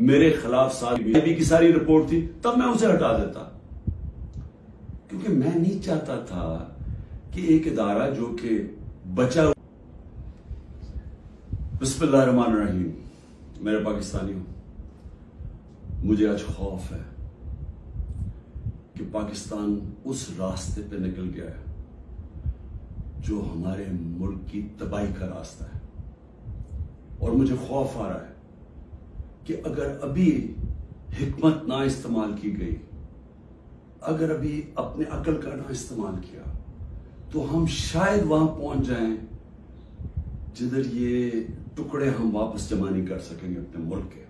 میرے خلاف ساری کی ساری رپورٹ تھی، تب میں اسے ہٹا دیتا۔ کیونکہ میں نہیں چاہتا تھا کہ ایک ادارہ جو کہ بچا بسم اللہ الرحمن الرحیم۔ میرے پاکستانیوں مجھے آج خوف ہے کہ پاکستان اس راستے پہ نکل گیا ہے جو ہمارے ملک کی تباہی کا راستہ ہے۔ اور مجھے خوف آ رہا ہے۔ کہ اگر ابھی حکمت نہ استعمال کی گئی، اگر ابھی اپنے عقل کا نہ استعمال کیا، تو ہم شاید وہاں پہنچ جائیں جدھر یہ ٹکڑے ہم واپس جمع نہیں کر سکیں گے اپنے ملک کے۔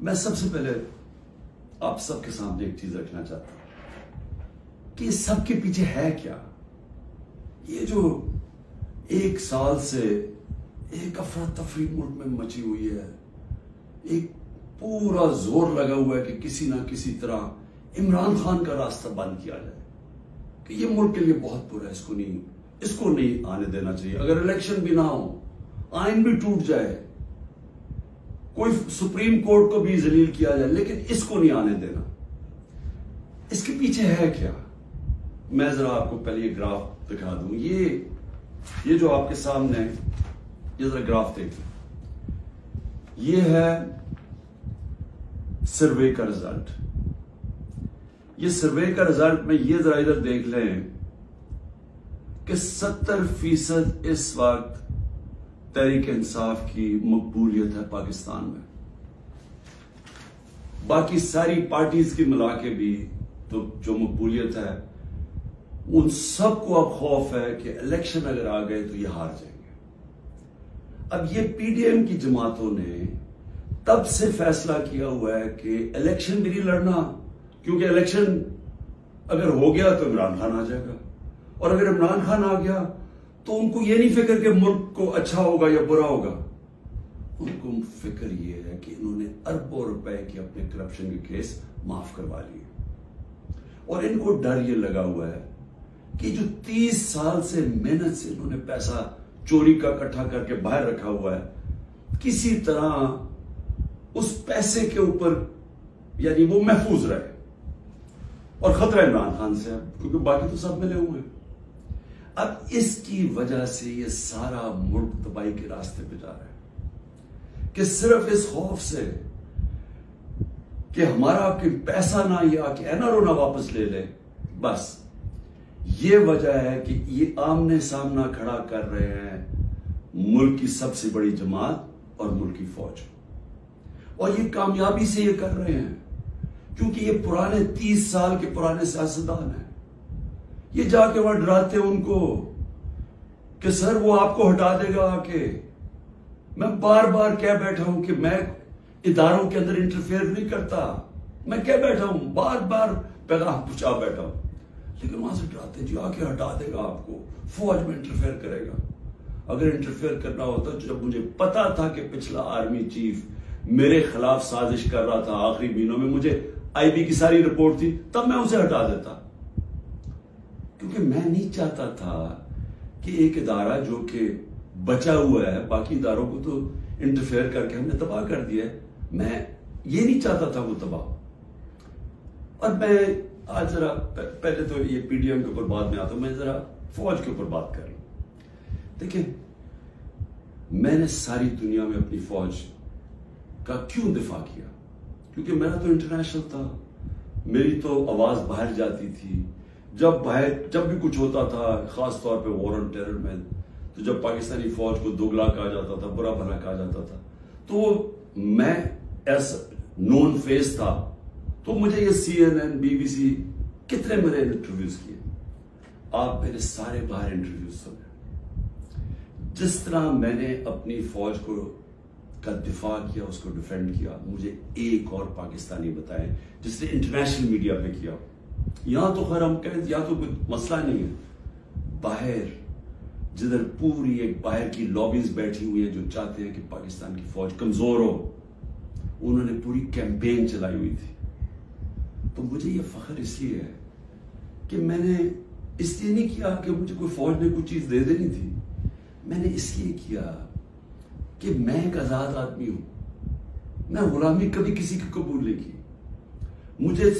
میں سب سے پہلے آپ سب کے سامنے ایک چیز رکھنا چاہتا ہوں کہ سب کے پیچھے ہے کیا؟ یہ جو ایک سال سے ایک افراتفری ملک میں مچی ہوئی ہے ایک پورا زور لگا ہوا ہے کہ کسی نہ کسی طرح عمران خان کا راستہ بند کیا جائے۔ کہ یہ ملک کے لیے بہت برا ہے، اس کو نہیں، اس کو نہیں آنے دینا چاہیے۔ اگر الیکشن بھی نہ ہو، آئین بھی ٹوٹ جائے، کوئی سپریم کورٹ کو بھی ذلیل کیا جائے، لیکن اس کو نہیں آنے دینا۔ اس کے پیچھے ہے کیا؟ میں ذرا آپ کو پہلے یہ گراف دکھا دوں۔ یہ یہ جو آپ کے سامنے ہے، یہ ذرا گراف دیکھیں۔ یہ ہے سروے کا رزلٹ یہ سروے کا رزلٹ میں یہ ذرا ادھر دیکھ لیں کہ ستر فیصد اس وقت تحریک انصاف کی مقبولیت ہے پاکستان میں. باقی ساری پارٹیز کی ملا کے بھی تو جو مقبولیت ہے، ان سب کو اب خوف ہے کہ الیکشن اگر آ گئے تو یہ ہار جائیں گے. اب یہ پی ڈی ایم کی جماعتوں نے تب سے فیصلہ کیا ہوا ہے کہ الیکشن بھی نہیں لڑنا، کیونکہ الیکشن اگر ہو گیا تو عمران خان آ جائے گا۔ اور اگر عمران خان آ گیا تو ان کو یہ نہیں فکر کہ ملک کو اچھا ہوگا یا برا ہوگا۔ ان کو فکر یہ ہے کہ انہوں نے اربوں روپے کے اپنے کرپشن کے کیس معاف کروا لیے۔ اور ان کو ڈر یہ لگا ہوا ہے کہ جو تیس سال سے محنت سے انہوں نے پیسہ چوری کا کٹھا کر کے باہر رکھا ہوا ہے، کسی طرح اس پیسے کے اوپر یعنی وہ محفوظ رہے۔ اور خطرہ عمران خان سے، کیونکہ باقی تو سب ملے ہوئے۔ اب اس کی وجہ سے یہ سارا ملک تباہی کے راستے پہ جا رہا ہے، کہ صرف اس خوف سے کہ ہمارا آپ پیسہ نہ یا کہ این آر او نہ واپس لے لے، بس۔ یہ وجہ ہے کہ یہ آمنے سامنا کھڑا کر رہے ہیں ملک کی سب سے بڑی جماعت اور ملک کی فوج۔ اور یہ کامیابی سے یہ کر رہے ہیں، کیونکہ یہ پرانے تیس سال کے پرانے سیاستدان ہیں۔ یہ جا کے وہاں ڈراتے ان کو کہ سر وہ آپ کو ہٹا دے گا آ کے میں بار بار کہہ بیٹھا ہوں کہ میں اداروں کے اندر انٹرفیئر نہیں کرتا۔ میں کہہ بیٹھا ہوں، بار بار پیغام پوچھا بیٹھا ہوں۔ لیکن وہاں سے ڈراتے جی آ کے ہٹا دے گا آپ کو، فوج میں انٹرفیئر کرے گا۔ اگر انٹرفیئر کرنا ہوتا جب مجھے پتا تھا کہ پچھلا آرمی چیف میرے خلاف سازش کر رہا تھا آخری مہینوں میں، مجھے آئی بی کی ساری رپورٹ تھی، تب میں اسے ہٹا دیتا۔ کیونکہ میں نہیں چاہتا تھا کہ ایک ادارہ جو کہ بچا ہوا ہے، باقی اداروں کو تو انٹرفیئر کر کے ہم نے تباہ کر دیا ہے۔ میں یہ نہیں چاہتا تھا وہ تباہ۔ اور میں آج ذرا پہلے تو یہ پی ڈی ایم کے اوپر بات میں آتا ہوں، میں ذرا فوج کے اوپر بات کر لوں دیکھیں، میں نے ساری دنیا میں اپنی فوج کا کیوں دفاع کیا؟ کیونکہ میرا تو انٹرنیشنل تھا۔ میری تو آواز باہر جاتی تھی۔ جب باہر جب بھی کچھ ہوتا تھا، خاص طور پہ وارن ٹیرر میں، تو جب پاکستانی فوج کو دوگلا کہا جاتا تھا، برا بھلا کہا جاتا تھا، تو میں ایس نون فیس تھا۔ تو مجھے یہ C N N B B C کتنے میرے انٹرویوز کیے؟ آپ میرے سارے باہر انٹرویوز سنے۔ جس طرح میں نے اپنی فوج کو کا دفاع کیا، اس کو ڈیفینڈ کیا، مجھے ایک اور پاکستانی بتائے، جس نے انٹرنیشنل میڈیا پہ کیا۔ یہاں تو خیر ہم کہیں یہاں تو کوئی مسئلہ نہیں ہے۔ باہر، جدھر پوری ایک باہر کی لابیز بیٹھی ہوئی ہیں جو چاہتے ہیں کہ پاکستان کی فوج کمزور ہو، انہوں نے پوری کیمپین چلائی ہوئی تھی۔ تو مجھے یہ فخر اس لیے ہے کہ میں نے اس لیے نہیں کیا کہ مجھے کوئی فوج نے کوئی چیز دے دینی تھی۔ میں نے اس لیے کیا کہ میں ایک آزاد آدمی ہوں۔ میں غلامی کبھی کسی کی قبول نہیں کی۔ مجھے